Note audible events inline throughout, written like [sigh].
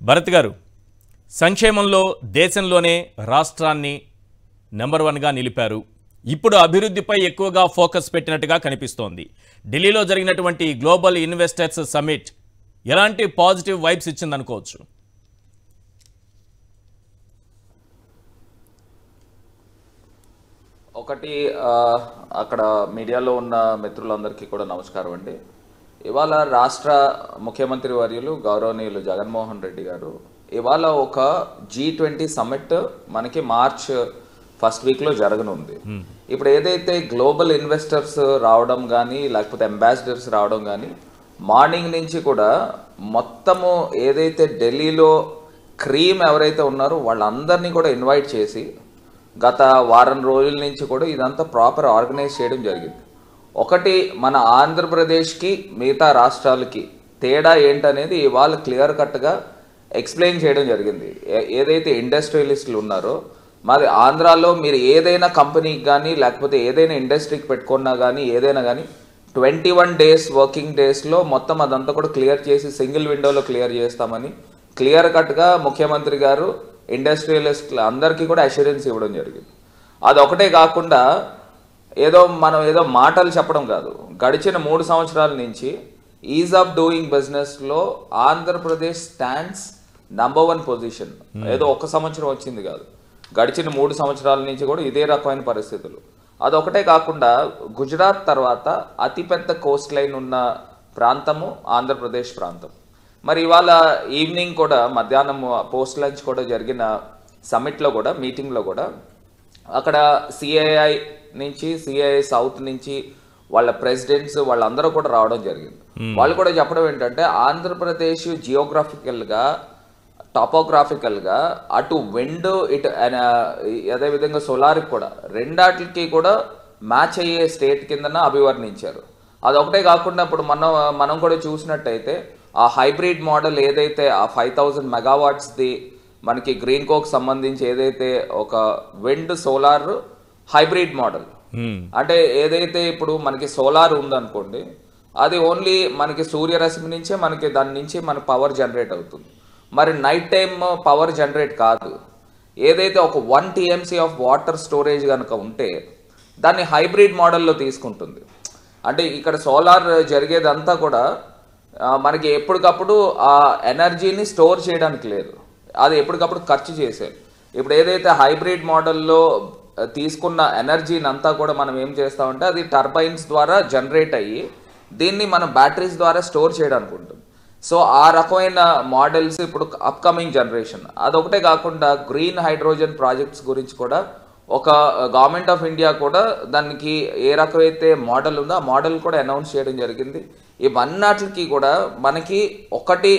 భరత్ గారు సంక్షేమంలో దేశంలోనే రాష్ట్రాన్ని నెంబర్ వన్గా నిలిపారు. ఇప్పుడు అభివృద్ధిపై ఎక్కువగా ఫోకస్ పెట్టినట్టుగా కనిపిస్తోంది. ఢిల్లీలో జరిగినటువంటి గ్లోబల్ ఇన్వెస్టర్స్ సమ్మిట్ ఎలాంటి పాజిటివ్ వైబ్స్ ఇచ్చిందనుకోవచ్చు? ఒకటి అక్కడ మీడియాలో ఉన్న మిత్రులందరికీ కూడా నమస్కారం అండి. ఇవాళ రాష్ట్ర ముఖ్యమంత్రి వర్యులు గౌరవనీయులు జగన్మోహన్ రెడ్డి గారు ఇవాళ ఒక జీ ట్వంటీ సమ్మిట్ మనకి మార్చ్ ఫస్ట్ వీక్లో జరగనుంది. ఇప్పుడు ఏదైతే గ్లోబల్ ఇన్వెస్టర్స్ రావడం కానీ లేకపోతే అంబాసిడర్స్ రావడం కానీ మార్నింగ్ నుంచి కూడా మొత్తము ఏదైతే ఢిల్లీలో క్రీమ్ ఎవరైతే ఉన్నారో వాళ్ళందరినీ కూడా ఇన్వైట్ చేసి గత వారం రోజుల నుంచి కూడా ఇదంతా ప్రాపర్ ఆర్గనైజ్ చేయడం జరిగింది. ఒకటి మన ఆంధ్రప్రదేశ్కి మిగతా రాష్ట్రాలకి తేడా ఏంటనేది ఇవాళ క్లియర్ కట్గా ఎక్స్ప్లెయిన్ చేయడం జరిగింది. ఏ- ఏదైతే ఇండస్ట్రియలిస్టులు ఉన్నారో మరి ఆంధ్రాలో మీరు ఏదైనా కంపెనీకి కానీ లేకపోతే ఏదైనా ఇండస్ట్రీకి పెట్టుకున్నా కానీ ఏదైనా కానీ ట్వంటీ వన్ డేస్ వర్కింగ్ డేస్లో మొత్తం అదంతా కూడా క్లియర్ చేసి సింగిల్ విండోలో క్లియర్ చేస్తామని క్లియర్ కట్గా ముఖ్యమంత్రి గారు ఇండస్ట్రియలిస్టులు అందరికీ కూడా అష్యూరెన్స్ ఇవ్వడం జరిగింది. అదొకటే కాకుండా ఏదో మనం ఏదో మాటలు చెప్పడం కాదు. గడిచిన మూడు సంవత్సరాల నుంచి ఈజ్ ఆఫ్ డూయింగ్ బిజినెస్లో Andhra Pradesh stands number one position. ఏదో ఒక సంవత్సరం వచ్చింది కాదు. గడిచిన మూడు సంవత్సరాల నుంచి కూడా ఇదే రకమైన పరిస్థితులు. అదొకటే కాకుండా గుజరాత్ తర్వాత అతిపెద్ద కోస్ట్ లైన్ ఉన్న ప్రాంతము ఆంధ్రప్రదేశ్ ప్రాంతం. మరి ఇవాళ ఈవినింగ్ కూడా మధ్యాహ్నం పోస్ట్ లంచ్ కూడా జరిగిన సమ్మిట్లో కూడా మీటింగ్లో కూడా అక్కడ సిఐఐ నుంచి సిఐఐ సౌత్ నుంచి వాళ్ళ ప్రెసిడెంట్స్ వాళ్ళందరూ కూడా రావడం జరిగింది వాళ్ళు కూడా చెప్పడం ఏంటంటే ఆంధ్రప్రదేశ్ జియోగ్రాఫికల్గా టాపోగ్రాఫికల్గా అటు విండ్ ఇటు అదేవిధంగా సోలార్కి కూడా రెండాటికి కూడా మ్యాచ్ అయ్యే స్టేట్ కిందన అభివర్ణించారు అదొకటే కాకుండా ఇప్పుడు మనం మనం కూడా చూసినట్టయితే ఆ హైబ్రిడ్ మోడల్ ఏదైతే ఆ ఫైవ్ థౌజండ్ మెగావాట్స్ది మనకి గ్రీన్ కోక్ సంబంధించి ఏదైతే ఒక wind solar hybrid model. Hmm. అంటే ఏదైతే ఇప్పుడు మనకి సోలార్ ఉందనుకోండి అది ఓన్లీ మనకి సూర్యరశ్మి నుంచే మనకి దాని నుంచి మన పవర్ జనరేట్ అవుతుంది. మరి నైట్ టైం పవర్ జనరేట్ కాదు. ఏదైతే ఒక one TMC of water storage కనుక ఉంటే దాన్ని హైబ్రిడ్ మోడల్లో తీసుకుంటుంది. అంటే ఇక్కడ సోలార్ జరిగేదంతా కూడా మనకి ఎప్పటికప్పుడు ఆ ఎనర్జీని స్టోర్ చేయడానికి లేదు. అది ఎప్పటికప్పుడు ఖర్చు చేసే ఇప్పుడు ఏదైతే హైబ్రిడ్ మోడల్లో తీసుకున్న ఎనర్జీని అంతా కూడా మనం ఏం చేస్తామంటే అది టర్బైన్స్ ద్వారా జనరేట్ అయ్యి దీన్ని మనం బ్యాటరీస్ ద్వారా స్టోర్ చేయడానికి ఉంటుంది సో ఆ రకమైన మోడల్స్ ఇప్పుడు అప్కమింగ్ జనరేషన్ అదొకటే కాకుండా గ్రీన్ హైడ్రోజన్ ప్రాజెక్ట్స్ గురించి కూడా ఒక గవర్నమెంట్ ఆఫ్ ఇండియా కూడా దానికి ఏ రకమైతే మోడల్ ఉందో ఆ మోడల్ కూడా అనౌన్స్ చేయడం జరిగింది. ఇవన్నటికి కూడా మనకి ఒకటి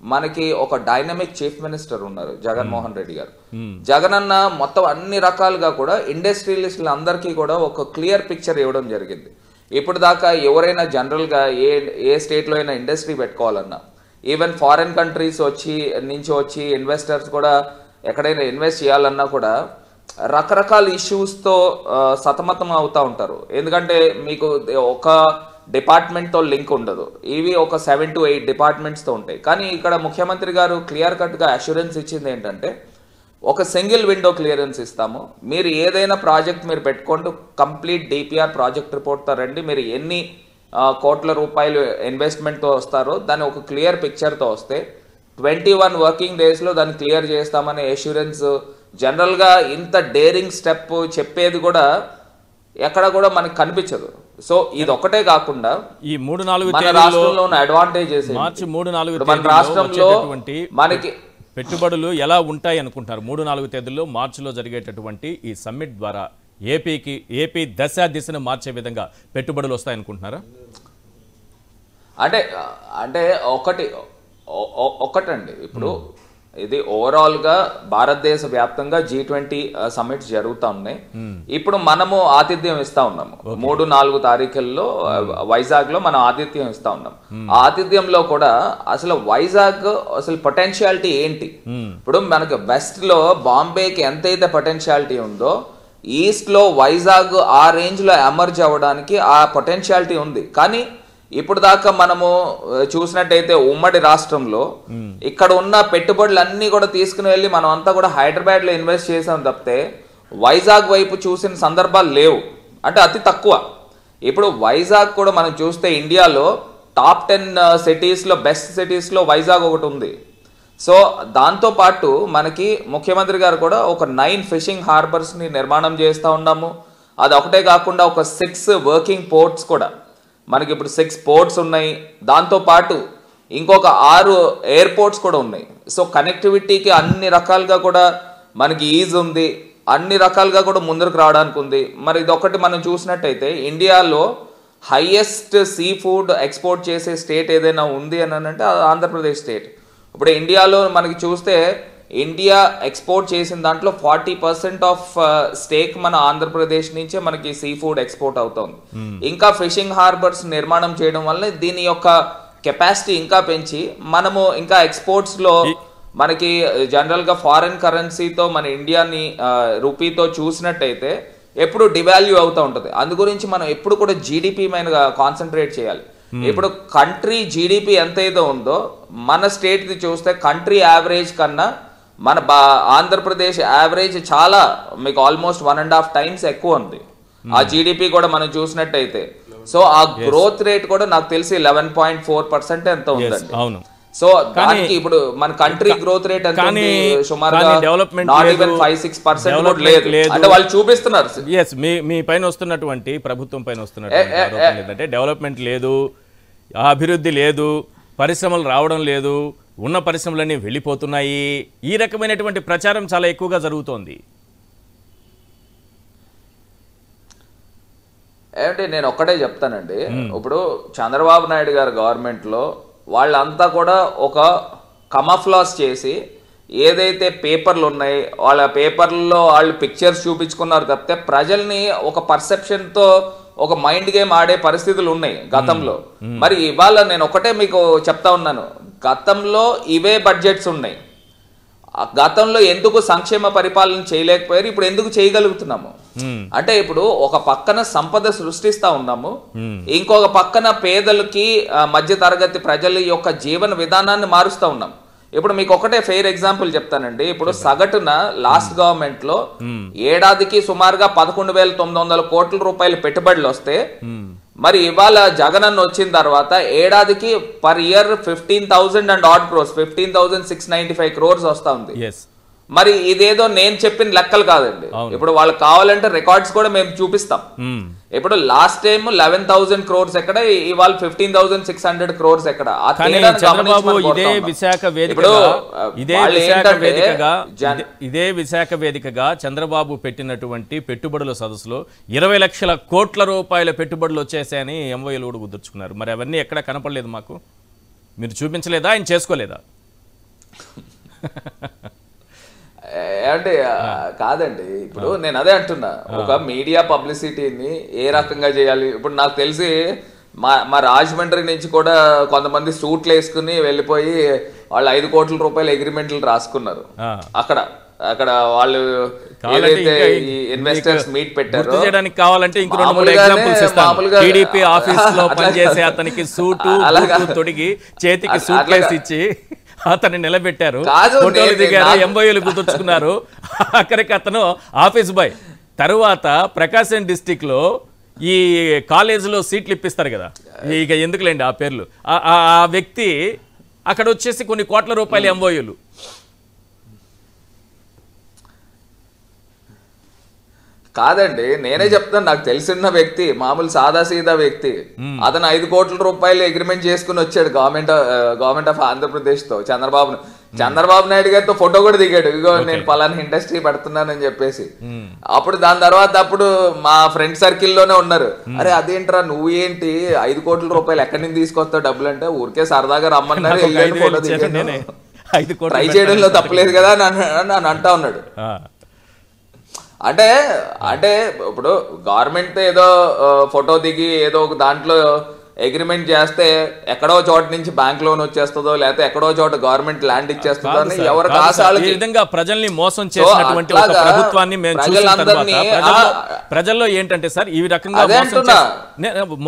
మనకి ఒక డైనమిక్ చీఫ్ మినిస్టర్ ఉన్నారు జగన్మోహన్ రెడ్డి గారు. జగన్ అన్న మొత్తం అన్ని రకాలుగా కూడా ఇండస్ట్రియలిస్టులు అందరికీ కూడా ఒక క్లియర్ పిక్చర్ ఇవ్వడం జరిగింది. ఇప్పుడు దాకా ఎవరైనా జనరల్గా ఏ ఏ స్టేట్లో అయినా ఇండస్ట్రీ పెట్టుకోవాలన్నా ఈవెన్ ఫారిన్ కంట్రీస్ వచ్చి నుంచి వచ్చి ఇన్వెస్టర్స్ కూడా ఎక్కడైనా ఇన్వెస్ట్ చేయాలన్నా కూడా రకరకాల ఇష్యూస్తో సతమతం అవుతూ ఉంటారు. ఎందుకంటే మీకు ఒక డిపార్ట్మెంట్తో లింక్ ఉండదు. ఇవి ఒక సెవెన్ టు ఎయిట్ డిపార్ట్మెంట్స్తో ఉంటాయి. కానీ ఇక్కడ ముఖ్యమంత్రి గారు క్లియర్ కట్గా అష్యూరెన్స్ ఇచ్చింది ఏంటంటే ఒక సింగిల్ విండో క్లియరెన్స్ ఇస్తాము. మీరు ఏదైనా ప్రాజెక్ట్ మీరు పెట్టుకోండి కంప్లీట్ డిపిఆర్ ప్రాజెక్ట్ రిపోర్ట్తో రండి. మీరు ఎన్ని కోట్ల రూపాయలు ఇన్వెస్ట్మెంట్తో వస్తారో దాని ఒక క్లియర్ పిక్చర్తో వస్తే ట్వంటీ వన్ వర్కింగ్ డేస్లో దాన్ని క్లియర్ చేస్తామనే ఎష్యూరెన్స్ జనరల్గా ఇంత డేరింగ్ స్టెప్ చెప్పేది కూడా ఎక్కడ కూడా మనకు కనిపించదు. సో ఇది ఒకటే కాకుండా ఈ మూడు నాలుగు మన రాష్ట్రంలో ఉన్న అడ్వాంటేజెస్ మార్చి మూడు నాలుగు మన రాష్ట్రంలో మనకి పెట్టుబడులు ఎలా ఉంటాయి అనుకుంటున్నారు మూడు నాలుగు తేదీల్లో మార్చిలో జరిగేటటువంటి ఈ సమ్మిట్ ద్వారా ఏపీకి ఏపీ దశ దిశను మార్చే విధంగా పెట్టుబడులు వస్తాయనుకుంటున్నారా? అంటే అంటే ఒకటి ఒకటండి ఇప్పుడు ఇది ఓవరాల్గా భారతదేశ వ్యాప్తంగా జీ ట్వంటీ సమ్మిట్స్ జరుగుతా ఉన్నాయి. ఇప్పుడు మనము ఆతిథ్యం ఇస్తా ఉన్నాము. మూడు నాలుగు తారీఖుల్లో వైజాగ్లో మనం ఆతిథ్యం ఇస్తా ఉన్నాం ఆ ఆతిథ్యంలో కూడా అసలు వైజాగ్ అసలు పొటెన్షియాలిటీ ఏంటి? ఇప్పుడు మనకి వెస్ట్లో బాంబేకి ఎంతైతే పొటెన్షియాలిటీ ఉందో ఈస్ట్లో వైజాగ్ ఆ రేంజ్లో ఎమర్జ్ అవ్వడానికి ఆ పొటెన్షియాలిటీ ఉంది. కానీ ఇప్పుడు దాకా మనము చూసినట్టయితే ఉమ్మడి రాష్ట్రంలో ఇక్కడ ఉన్న పెట్టుబడులు అన్ని కూడా తీసుకుని వెళ్ళి మనం అంతా కూడా హైదరాబాద్లో ఇన్వెస్ట్ చేసాం తప్పితే వైజాగ్ వైపు చూసిన సందర్భాలు లేవు. అంటే అతి తక్కువ. ఇప్పుడు వైజాగ్ కూడా మనం చూస్తే ఇండియాలో టాప్ టెన్ సిటీస్లో బెస్ట్ సిటీస్లో వైజాగ్ ఒకటి ఉంది. సో దాంతో పాటు మనకి ముఖ్యమంత్రి గారు కూడా ఒక నైన్ ఫిషింగ్ హార్బర్స్ని నిర్మాణం చేస్తూ ఉన్నాము. అది ఒకటే కాకుండా ఒక సిక్స్ వర్కింగ్ పోర్ట్స్ కూడా. మనకి ఇప్పుడు సిక్స్ పోర్ట్స్ ఉన్నాయి. దాంతో పాటు ఇంకొక ఆరు ఎయిర్పోర్ట్స్ కూడా ఉన్నాయి. సో కనెక్టివిటీకి అన్ని రకాలుగా కూడా మనకి ఈజ్ ఉంది. అన్ని రకాలుగా కూడా ముందరకు రావడానికి ఉంది. మరి ఇది ఒకటి మనం చూసినట్టయితే ఇండియాలో హైయెస్ట్ సీ ఫుడ్ ఎక్స్పోర్ట్ చేసే స్టేట్ ఏదైనా ఉంది అని అంటే ఆంధ్రప్రదేశ్ స్టేట్ ఇప్పుడు ఇండియాలో మనకి చూస్తే ఇండియా ఎక్స్పోర్ట్ చేసిన దాంట్లో ఫార్టీ పర్సెంట్ ఆఫ్ స్టేక్ మన ఆంధ్రప్రదేశ్ నుంచే మనకి సీ ఫుడ్ ఎక్స్పోర్ట్ అవుతుంది ఇంకా ఫిషింగ్ హార్బర్స్ నిర్మాణం చేయడం వల్ల దీని యొక్క కెపాసిటీ ఇంకా పెంచి మనము ఇంకా ఎక్స్పోర్ట్స్లో మనకి జనరల్గా ఫారెన్ కరెన్సీతో మన ఇండియాని రూపీతో చూసినట్టయితే ఎప్పుడు డివాల్యూ అవుతూ ఉంటుంది. అందు గురించి మనం ఎప్పుడు కూడా జీడిపి మీద కాన్సన్ట్రేట్ చేయాలి. ఇప్పుడు కంట్రీ జీడిపి ఎంత అయితే ఉందో మన స్టేట్ ది చూస్తే కంట్రీ యావరేజ్ కన్నా మన బా ఆంధ్రప్రదేశ్ యావరేజ్ చాలా మీకు almost one and half times ఎక్కువ ఉంది. ఆ జీడిపి కూడా మనం చూసినట్టయితే. సో ఆ గ్రోత్ రేట్ కూడా నాకు తెలిసి లెవెన్ పాయింట్ ఫోర్ పర్సెంట్ ఎంత ఉందండి. అవును. సో దానికి ఇప్పుడు మన కంట్రీ గ్రోత్ రేట్ కానీ- సుమారుగా development not. Even five six percent లేదు. అంటే వాళ్ళు చూపిస్తున్నారు. ఎస్ మీ మీ పైన వస్తున్నటువంటి ప్రభుత్వం పైన వస్తున్నటువంటి ఏంటంటే డెవలప్మెంట్ లేదు అభివృద్ధి లేదు పరిశ్రమలు రావడం లేదు ఉన్న పరిశ్రమలన్నీ వెళ్ళిపోతున్నాయి. ఈ రకమైనటువంటి ప్రచారం చాలా ఎక్కువగా జరుగుతోంది. ఏమంటే నేను ఒక్కటే చెప్తానండి. ఇప్పుడు చంద్రబాబు నాయుడు గారి గవర్నమెంట్లో వాళ్ళంతా కూడా ఒక కమఫ్లాస్ చేసి ఏదైతే పేపర్లు ఉన్నాయి వాళ్ళ పేపర్లలో వాళ్ళు పిక్చర్స్ చూపించుకున్నారు తప్పితే ప్రజల్ని ఒక perception తో ఒక మైండ్ గేమ్ ఆడే పరిస్థితులు ఉన్నాయి గతంలో. మరి ఇవాళ నేను ఒకటే మీకు చెప్తా ఉన్నాను. గతంలో ఇవే బడ్జెట్స్ ఉన్నాయి. గతంలో ఎందుకు సంక్షేమ పరిపాలన చేయలేకపోయారు ఇప్పుడు ఎందుకు చేయగలుగుతున్నాము? అంటే ఇప్పుడు ఒక పక్కన సంపద సృష్టిస్తా ఉన్నాము ఇంకొక పక్కన పేదలకి మధ్య తరగతి ప్రజల యొక్క జీవన విధానాన్ని మారుస్తా ఉన్నాం. ఇప్పుడు మీకు ఒకటే ఫెయిర్ ఎగ్జాంపుల్ చెప్తానండి. ఇప్పుడు సగటున లాస్ట్ గవర్నమెంట్లో ఏడాదికి సుమారుగా పదకొండు వేల తొమ్మిది వందల కోట్ల రూపాయల పెట్టుబడులు వస్తే మరి ఇవాళ జగనన్న వచ్చిన తర్వాత ఏడాదికి per year fifteen thousand and odd crores fifteen thousand six ninety five crores వస్తా ఉంది. మరి ఇదేదో నేను చెప్పిన లెక్కలు కాదండి. ఇప్పుడు వాళ్ళకి కావాలంటే రికార్డ్స్ కూడా మేము చూపిస్తాం. ఇప్పుడు last time eleven thousand crores ఎక్కడ? ఇవాళ fifteen thousand six hundred crores ఎక్కడ? చంద్రబాబు ఇదే. విశాఖ వేదికగా ఆ, ఇదే విశాఖ వేదికగా ఇదే- విశాఖ వేదికగా చంద్రబాబు పెట్టినటువంటి పెట్టుబడుల సదస్సులో ఇరవై లక్షల కోట్ల రూపాయల పెట్టుబడులు వచ్చేసాయని ఎంవైలు కూడా కుదుర్చుకున్నారు మరి అవన్నీ ఎక్కడ కనపడలేదు మాకు? మీరు చూపించలేదా? ఆయన చేసుకోలేదా? [laughs] అంటే కాదండి ఇప్పుడు నేను అదే అంటున్నా ఒక మీడియా పబ్లిసిటీని ఏ రకంగా చేయాలి ఇప్పుడు నాకు తెలిసి మా మా రాజమండ్రి నుంచి కూడా కొంతమంది సూట్లు వేసుకుని వెళ్ళిపోయి వాళ్ళు ఐదు కోట్ల రూపాయల అగ్రిమెంట్లు రాసుకున్నారు. అక్కడ అక్కడ వాళ్ళు ఏదైతే ఇన్వెస్టర్స్ మీట్ పెట్టారో చేయడానికి కావాలంటే ఇంకో రెండు మూడు ఎగ్జాంపుల్స్ ఇస్తాను టీడీపీ ఆఫీస్లో [laughs] పనిచేసే. అతనికి సూటు [laughs] తొడిగి చేతికి సూట్ కేసు. ఇచ్చి అతన్ని నిలబెట్టారు. ఫోటోలు దిగారు ఎంబోయిలు కుదుర్చుకున్నారు అక్కడికి అతను ఆఫీస్ బాయ్. తరువాత ప్రకాశం డిస్టిక్లో ఈ కాలేజీలో సీట్లు ఇప్పిస్తారు కదా. ఇక ఎందుకులేండి ఆ పేర్లు? ఆ- ఆ ఆ వ్యక్తి అక్కడ వచ్చేసి కొన్ని కోట్ల రూపాయల ఎంబోయులు కాదండి నేనే చెప్తాను నాకు తెలిసిన వ్యక్తి మామూలు సాదా సీదా వ్యక్తి అతను ఐదు కోట్ల రూపాయలు అగ్రిమెంట్ చేసుకుని వచ్చాడు గవర్నమెంట్ గవర్నమెంట్ ఆఫ్ ఆంధ్రప్రదేశ్తో చంద్రబాబు చంద్రబాబు నాయుడు గారితో ఫోటో కూడా దిగాడు. ఇగో నేను పలానా ఇండస్ట్రీ పెడుతున్నానని చెప్పేసి. అప్పుడు దాని తర్వాత అప్పుడు మా ఫ్రెండ్ సర్కిల్లోనే ఉన్నారు. అరే అదేంట్రా నువ్వు ఏంటి ఐదు కోట్ల రూపాయలు ఎక్కడి నుంచి తీసుకొస్తావు డబ్బులు అంటే ఊరికే సరదాగా రమ్మన్నారు ఫోటో కోట్లు ట్రై చేయడంలో తప్పలేదు కదా అని అంటా ఉన్నాడు. అంటే అంటే ఇప్పుడు గవర్నమెంట్ ఏదో ఫోటో దిగి ఏదో ఒక దాంట్లో అగ్రిమెంట్ చేస్తే ఎక్కడో చోట నుంచి బ్యాంక్ లోన్ వచ్చేస్తుందో లేకపోతే ఎక్కడో చోట గవర్నమెంట్ ల్యాండ్ ఇచ్చేస్తుందో అని ఎవరికి ఈ విధంగా ప్రజల్ని మోసం చేసినటువంటి ఒక ప్రభుత్వాన్ని మేము చూసిన తర్వాత ప్రజలందరినీ, ప్రజల్లో ఏంటంటే సార్ ఈ రకంగా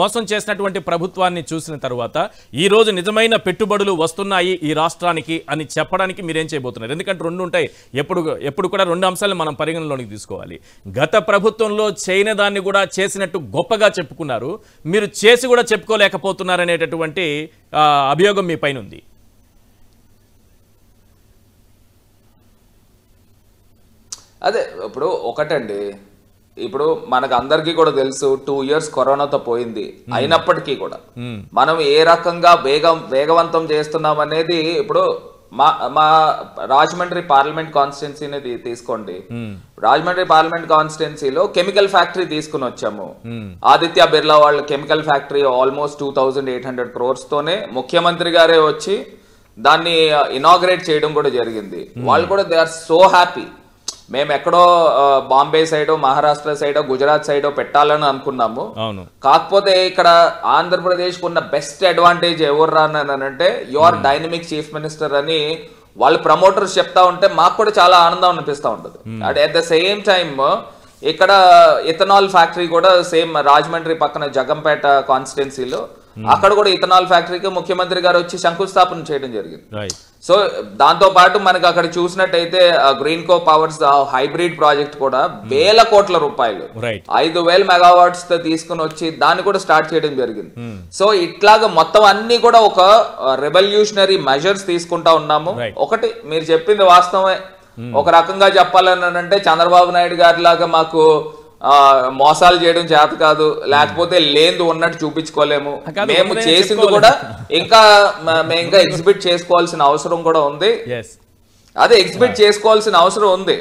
మోసం చేసినటువంటి ప్రభుత్వాన్ని చూసిన తర్వాత ఈ రోజు నిజమైన పెట్టుబడులు వస్తున్నాయి ఈ రాష్ట్రానికి అని చెప్పడానికి మీరేం చేయబోతున్నారు? ఎందుకంటే రెండు ఉంటాయి. ఎప్పుడు ఎప్పుడు కూడా రెండు అంశాలు మనం పరిగణలోనికి తీసుకోవాలి. గత ప్రభుత్వంలో చేయని దాన్ని కూడా చేసినట్టు గొప్పగా చెప్పుకున్నారు. మీరు చేసి కూడా చెప్పుకోలేకపోతున్నారు ఆ, అభియోగం మీ పైన ఉంది అదే ఇప్పుడు ఒకటండి. ఇప్పుడు మనకు అందరికీ కూడా తెలుసు టూ ఇయర్స్ కరోనాతో పోయింది. అయినప్పటికీ కూడా. మనం ఏ రకంగా వేగం వేగవంతం చేస్తున్నాం అనేది ఇప్పుడు మా మా రాజమండ్రి పార్లమెంట్ కాన్స్టిట్యున్సీని తీసుకోండి. రాజమండ్రి పార్లమెంట్ కాన్స్టిట్యున్సీలో కెమికల్ ఫ్యాక్టరీ తీసుకుని వచ్చాము. ఆదిత్య బిర్లా వాళ్ళ chemical factory almost two thousand eight hundred crores తోనే ముఖ్యమంత్రి గారే వచ్చి దాన్ని ఇనాగ్రేట్ చేయడం కూడా జరిగింది. వాళ్ళు కూడా దే ఆర్ సో హ్యాపీ. మేము ఎక్కడో బాంబే సైడో మహారాష్ట్ర సైడో గుజరాత్ సైడో పెట్టాలని అనుకున్నాము. కాకపోతే ఇక్కడ ఆంధ్రప్రదేశ్ ఉన్న బెస్ట్ అడ్వాంటేజ్ ఎవరు అంటే యువర్ డైనమిక్ చీఫ్ మినిస్టర్ అని వాళ్ళు ప్రమోటర్స్ చెప్తా ఉంటే మాకు కూడా చాలా ఆనందం అనిపిస్తూ ఉంటుంది. At at the same time ఇక్కడ ఇథనాల్ ఫ్యాక్టరీ కూడా సేమ్ రాజమండ్రి పక్కన జగంపేట కాన్స్టిట్యున్సీలో అక్కడ కూడా ఇథనాల్ ఫ్యాక్టరీకి ముఖ్యమంత్రి గారు వచ్చి శంకుస్థాపన చేయడం జరిగింది. సో దాంతో పాటు మనకి అక్కడ చూసినట్టయితే Greenko powers hybrid project కూడా వేల కోట్ల రూపాయలు. ఐదు వేల మెగావాట్స్తో తీసుకుని వచ్చి దాన్ని కూడా స్టార్ట్ చేయడం జరిగింది. సో ఇట్లాగా మొత్తం అన్ని కూడా ఒక రెవల్యూషనరీ మెజర్స్ తీసుకుంటా ఉన్నాము. ఒకటి మీరు చెప్పింది వాస్తవమే. ఒక రకంగా చెప్పాలని అంటే చంద్రబాబు నాయుడు గారి లాగా మాకు మోసాలు చేయడం చేత కాదు. లేకపోతే లేనిది ఉన్నట్టు చూపించుకోలేము. మేము చేసింది కూడా ఇంకా మేము ఇంకా ఎగ్జిబిట్ చేసుకోవాల్సిన అవసరం కూడా ఉంది. అదే ఎగ్జిబిట్ చేసుకోవాల్సిన అవసరం ఉంది.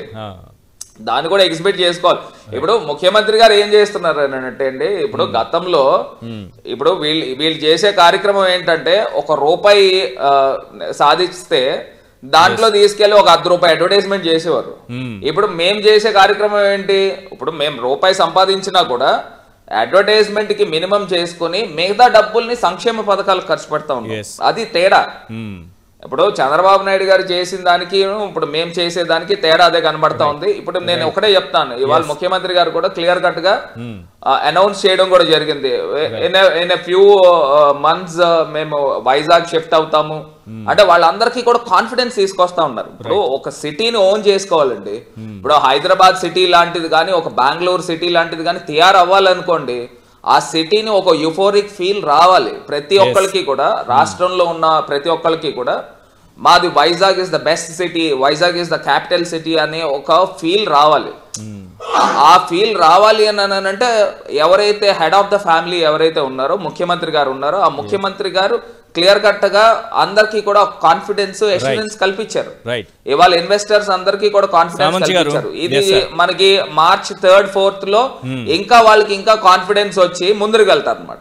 దాన్ని కూడా ఎగ్జిబిట్ చేసుకోవాలి. ఇప్పుడు ముఖ్యమంత్రి గారు ఏం చేస్తున్నారు అంటే అండి ఇప్పుడు గతంలో ఇప్పుడు వీళ్ళు వీళ్ళు చేసే కార్యక్రమం ఏంటంటే ఒక రూపాయి సాధిస్తే దాంట్లో తీసుకెళ్ళి ఒక అర్ధ రూపాయి అడ్వర్టైజ్మెంట్ చేసేవారు. ఇప్పుడు మేము చేసే కార్యక్రమం ఏంటి? ఇప్పుడు మేము రూపాయి సంపాదించినా కూడా అడ్వర్టైజ్మెంట్కి మినిమం చేసుకుని మిగతా డబ్బుల్ని సంక్షేమ పథకాలకు ఖర్చు పెడతా ఉన్నాం. అది తేడా. ఇప్పుడు చంద్రబాబు నాయుడు గారు చేసిన దానికి ఇప్పుడు మేము చేసే దానికి తేడా అదే కనబడతా ఉంది. ఇప్పుడు నేను ఒకటే చెప్తాను. ఇవాళ ముఖ్యమంత్రి గారు కూడా క్లియర్ కట్గా అనౌన్స్ చేయడం కూడా జరిగింది. ఇన్ ఫ్యూ మంత్స్ మేము వైజాగ్ షిఫ్ట్ అవుతాము. అంటే వాళ్ళందరికీ కూడా కాన్ఫిడెన్స్ తీసుకొస్తా ఉన్నారు. ఇప్పుడు ఒక సిటీని ఓన్ చేసుకోవాలండి. ఇప్పుడు హైదరాబాద్ సిటీ లాంటిది కానీ ఒక బెంగళూరు సిటీ లాంటిది కానీ తయారు అవ్వాలనుకోండి ఆ సిటీని ఒక యుఫోరిక్ ఫీల్ రావాలి. ప్రతి ఒక్కరికి కూడా రాష్ట్రంలో ఉన్న ప్రతి ఒక్కరికి కూడా మాది Vizag is the best city Vizag is the capital city అనే ఒక ఫీల్ రావాలి. ఆ ఫీల్ రావాలి అని అని అంటే ఎవరైతే హెడ్ ఆఫ్ ద ఫ్యామిలీ ఎవరైతే ఉన్నారో ముఖ్యమంత్రి గారు ఉన్నారో ఆ ముఖ్యమంత్రి గారు క్లియర్ కట్గా అందరికీ కూడా కాన్ఫిడెన్స్ ఎక్స్పీరియన్స్ కల్పించారు. ఇవాళ ఇన్వెస్టర్స్ అందరికీ కూడా కాన్ఫిడెన్స్ కల్పించారు. ఇది. మనకి మార్చ్ థర్డ్ ఫోర్త్లో ఇంకా వాళ్ళకి ఇంకా కాన్ఫిడెన్స్ వచ్చి ముందుకు వెళ్తారు అనమాట